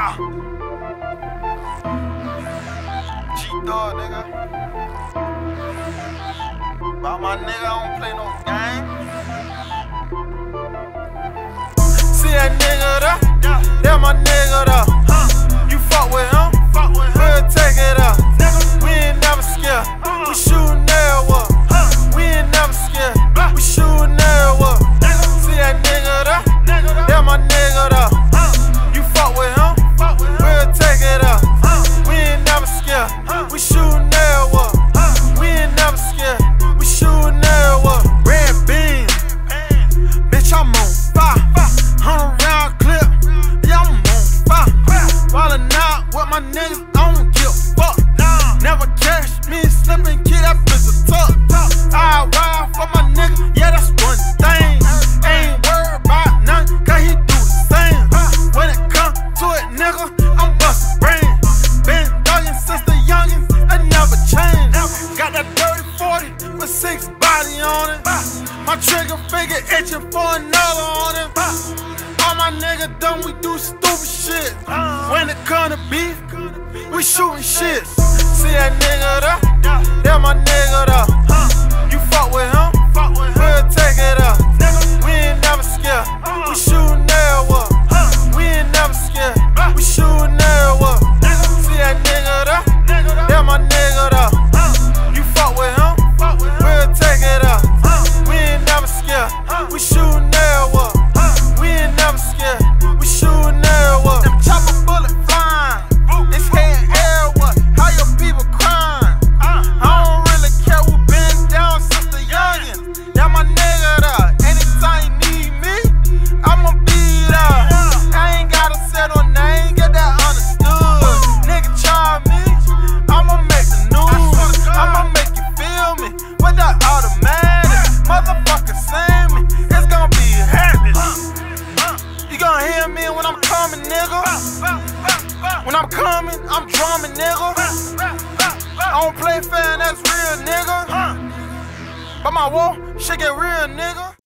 G dog, nigga. About my nigga, I don't play no game. See that nigga there? That my nigga there. Scared. We shootin' everywhere. Uh, we ain't never scared. We shootin' everywhere. Uh, red beam. Bitch, I'm on fire. Hundred round clip. Yeah, I'm on fire. Rollin' out with my niggas. I don't give a fuck. Never catch me slippin', kid. That bitch My trigger finger itching for another on it. All my niggas done, we do stupid shit. When it to beef, we shooting shit. See that nigga there? With that automatic. Motherfucker sing me, it's gonna be happening. You gonna hear me when I'm coming, nigga. When I'm coming, I'm drumming, nigga. I don't play fair, that's real, nigga. But my war, shit get real, nigga.